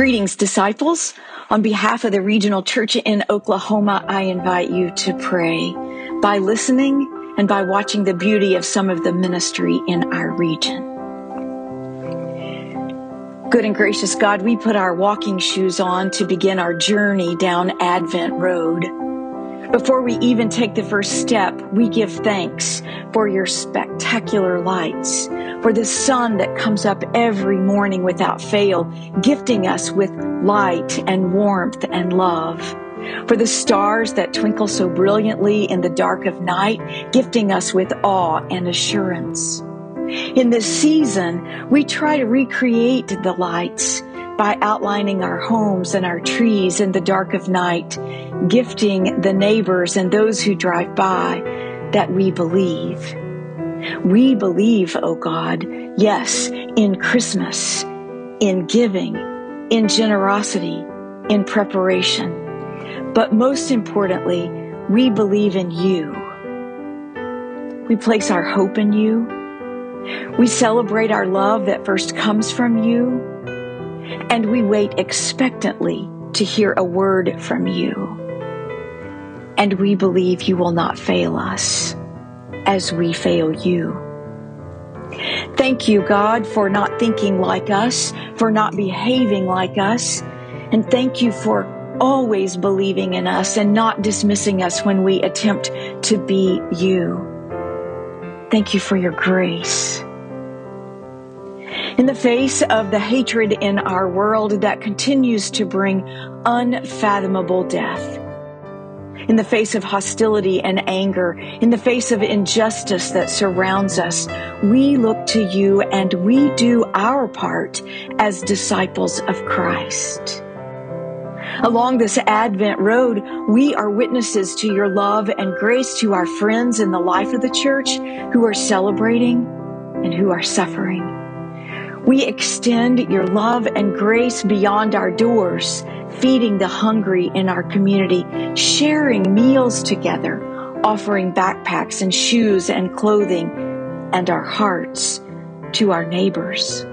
Greetings, disciples. On behalf of the Regional Church in Oklahoma, I invite you to pray by listening and by watching the beauty of some of the ministry in our region. Good and gracious God, we put our walking shoes on to begin our journey down Advent Road. Before we even take the first step, we give thanks for your spectacular lights, for the sun that comes up every morning without fail, gifting us with light and warmth and love. For the stars that twinkle so brilliantly in the dark of night, gifting us with awe and assurance. In this season, we try to recreate the lights by outlining our homes and our trees in the dark of night, gifting the neighbors and those who drive by that we believe. We believe, O oh God, yes, in Christmas, in giving, in generosity, in preparation. But most importantly, we believe in you. We place our hope in you. We celebrate our love that first comes from you and we wait expectantly to hear a word from you. And we believe you will not fail us as we fail you. Thank you, God, for not thinking like us, for not behaving like us, and thank you for always believing in us and not dismissing us when we attempt to be you. Thank you for your grace. In the face of the hatred in our world that continues to bring unfathomable death, in the face of hostility and anger, in the face of injustice that surrounds us, we look to you and we do our part as disciples of Christ. Along this Advent road, we are witnesses to your love and grace to our friends in the life of the church who are celebrating and who are suffering. We extend your love and grace beyond our doors, feeding the hungry in our community, sharing meals together, offering backpacks and shoes and clothing and our hearts to our neighbors.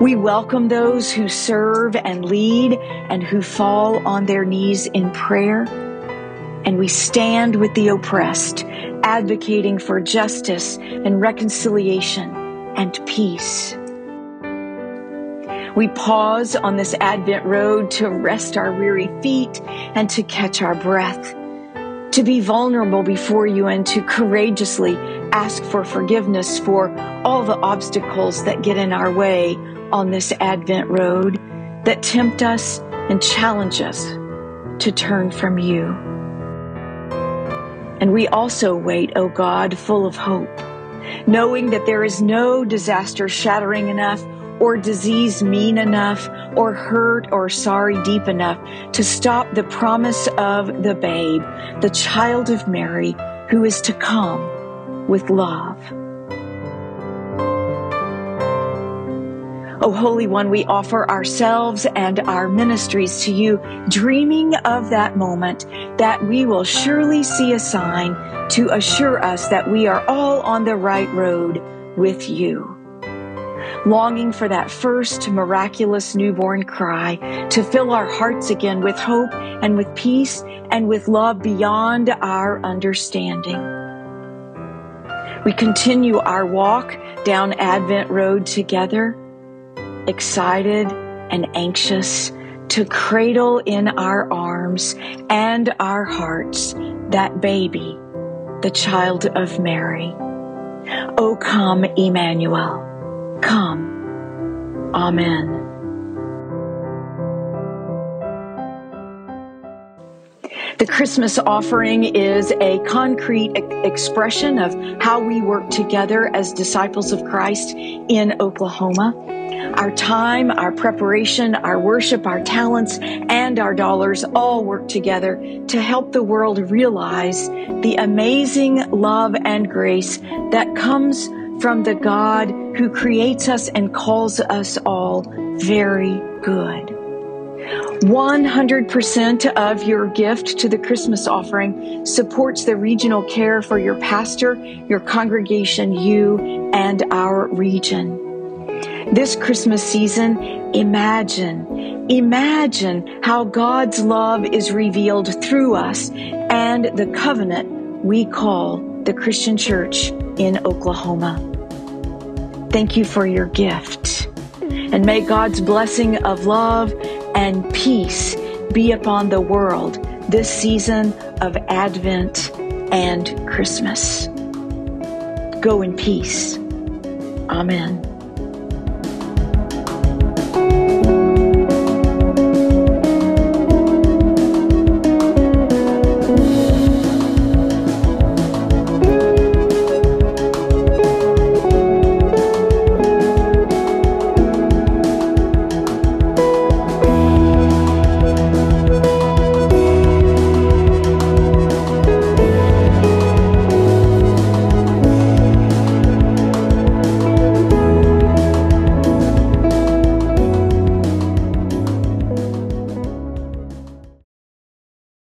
We welcome those who serve and lead and who fall on their knees in prayer and we stand with the oppressed, advocating for justice and reconciliation and peace. We pause on this Advent road to rest our weary feet and to catch our breath, to be vulnerable before you and to courageously ask for forgiveness for all the obstacles that get in our way on this Advent road that tempt us and challenge us to turn from you. And we also wait, O God, full of hope, knowing that there is no disaster shattering enough or disease mean enough or hurt or sorry deep enough to stop the promise of the babe, the child of Mary, who is to come with love. O Holy One, we offer ourselves and our ministries to you, dreaming of that moment that we will surely see a sign to assure us that we are all on the right road with you. Longing for that first miraculous newborn cry to fill our hearts again with hope and with peace and with love beyond our understanding. We continue our walk down Advent Road together excited and anxious to cradle in our arms and our hearts that baby, the child of Mary. O come, Emmanuel. Come. Amen. The Christmas offering is a concrete expression of how we work together as disciples of Christ in Oklahoma. Our time, our preparation, our worship, our talents, and our dollars all work together to help the world realize the amazing love and grace that comes from the God who creates us and calls us all very good. 100% of your gift to the Christmas offering supports the regional care for your pastor, your congregation, you, and our region. This Christmas season, imagine, imagine how God's love is revealed through us and the covenant we call the Christian Church in Oklahoma. Thank you for your gift. And may God's blessing of love and peace be upon the world this season of Advent and Christmas. Go in peace. Amen.